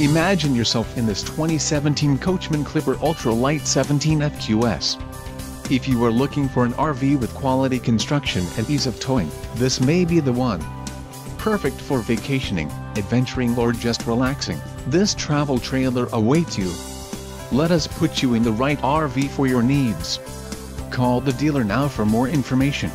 Imagine yourself in this 2017 Coachmen Clipper Ultra-Lite 17 FQS. If you are looking for an RV with quality construction and ease of towing, this may be the one. Perfect for vacationing, adventuring or just relaxing, this travel trailer awaits you. Let us put you in the right RV for your needs. Call the dealer now for more information.